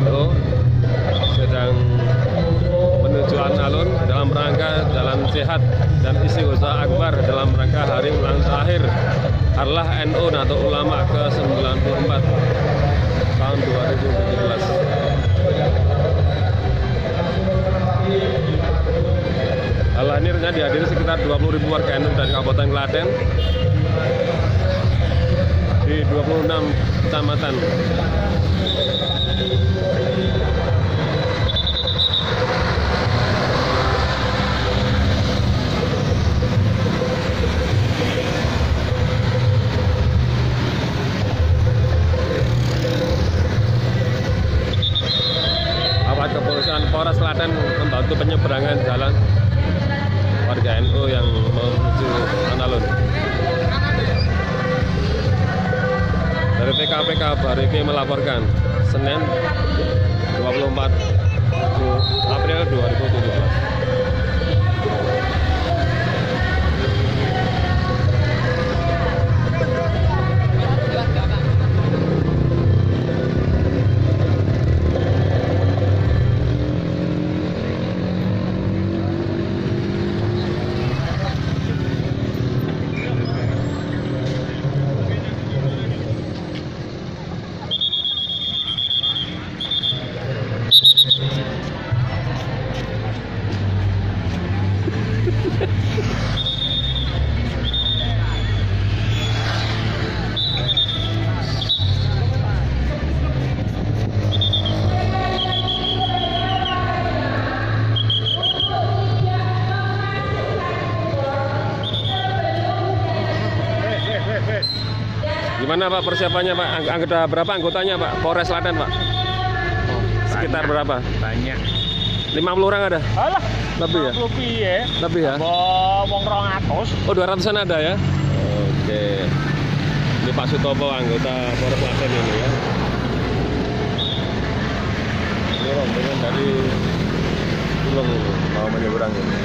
NU sedang menuju alun-alun dalam rangka jalan sehat dan isi usaha akbar dalam rangka hari ulang terakhir Harlah NU atau Ulama ke-94 tahun 2017. Hal ini rencana dihadiri sekitar 20.000 warga NU dari Kabupaten Klaten di 26 kecamatan. Aparat kepolisian Polres Klaten membantu penyeberangan jalan warga NU yang menuju alun-alun. Dari PKP kabar ini melaporkan Senin 24 April 2017. Gimana Pak persiapannya Pak? Ang- Anggota berapa anggotanya Pak? Polres Klaten Pak? Sekitar berapa? banyak 50 orang ada? alah Lebih ya? lebih ya Lebih ya? Wong rong atus Oh 200an ada ya? Oke. Ini Pak Sutopo anggota Polres Klaten ini ya. Ini rombongan dari Tulung mau menyeberang ini.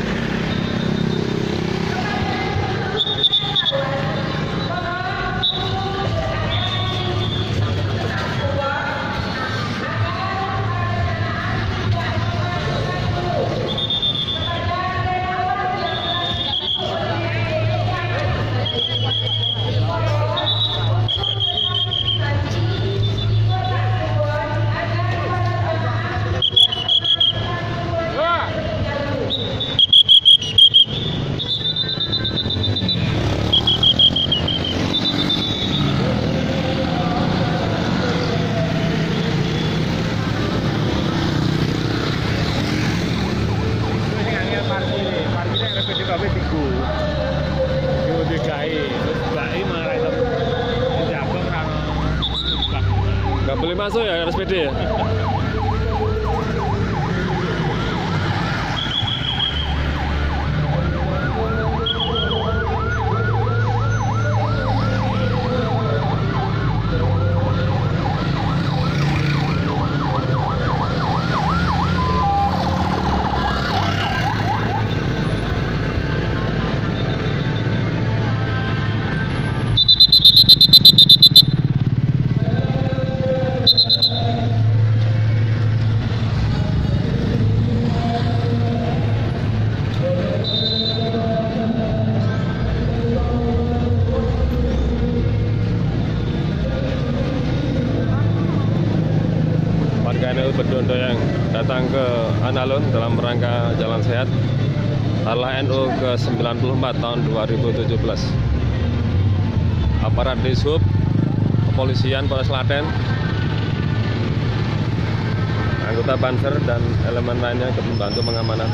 idea. Dalam rangka Jalan Sehat. Harlah NU ke-94 tahun 2017 aparat dishub kepolisian Polres Klaten anggota Banser dan elemen lainnya ikut membantu pengamanan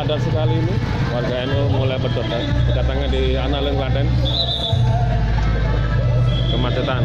padat sekali ini. Warga NU mulai berdatangan di Analeng Klaten. Kemacetan.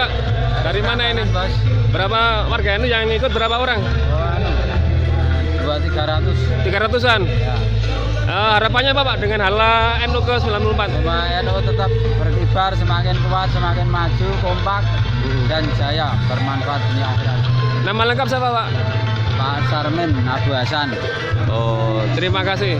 Pak? Dari mana ini? Berapa warga ini yang ikut berapa orang? dua tiga ratus. 300-an. Ya, Eh, harapannya apa Pak dengan hala NU ke 94? lumayan oh, tetap berkibar semakin kuat, semakin maju, kompak dan jaya bermanfaat dunia akhirat. Nama lengkap siapa Pak? Pak Sarmin Abu Hasan. Oh, terima kasih.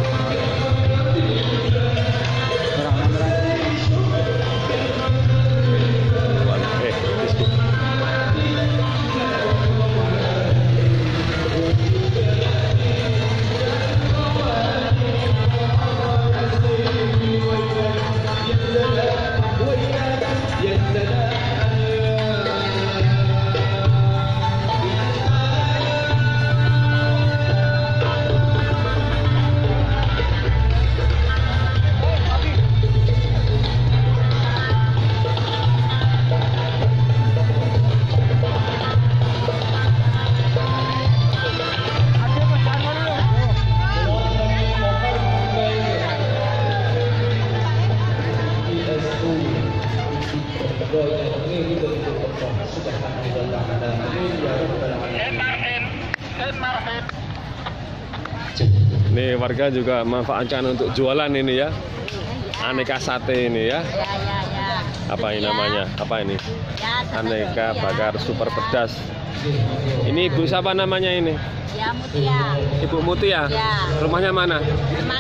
Ini warga juga manfaatkan untuk jualan ini ya. Aneka sate ini ya. Ya, ya, ya. Apa ini namanya? Apa ini? Aneka bakar super pedas. Ini ibu siapa namanya ini? Ya, Mutia. Ibu Mutia. Ya. Rumahnya mana?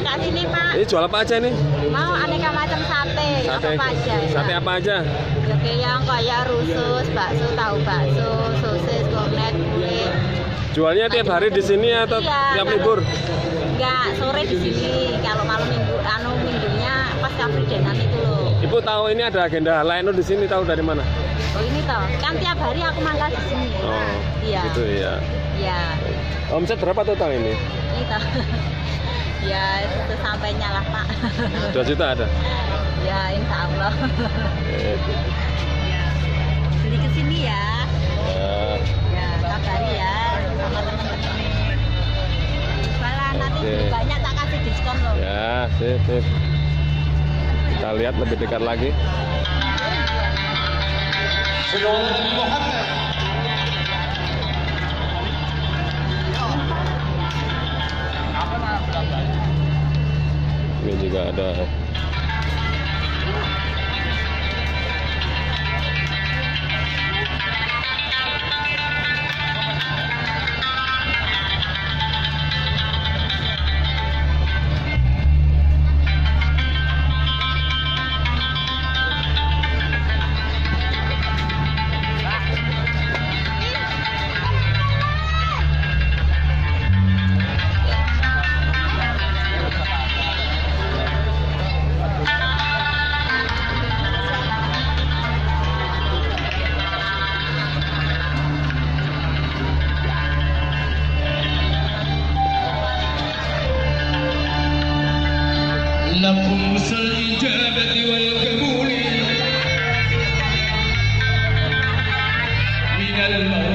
Kasih nih, Pak. Ini jual apa aja nih? Mau aneka macam sate, Sate. apa aja ya. Sate apa aja? Oke, yang kayak rusus, bakso, tahu bakso, sosis, kornet, kue. Jualnya tiap hari di sini atau Iya, tiap libur? Enggak, sore di sini. Kalau malam minggu, anu minggunya pas Day-an itu loh. Ibu tahu ini ada agenda lain di sini tahu dari mana? Oh ini toh, kan tiap hari aku mangkal di sini. Oh, Iya. Gitu ya. Iya. Omset berapa total ini? Ini toh. ya, sesampainya lah, Pak. 2 juta ada. ya, insya Allah. sip sip. Kita lihat lebih dekat lagi. Ini juga ada نقوس الإجابة والقبول. من الموت